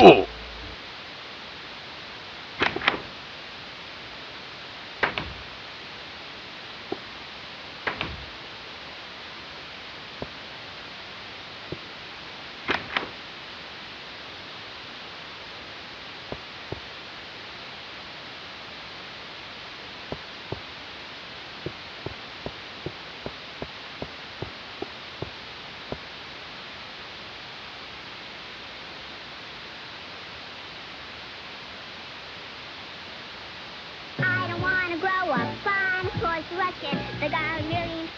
Oh. I don't wanna on a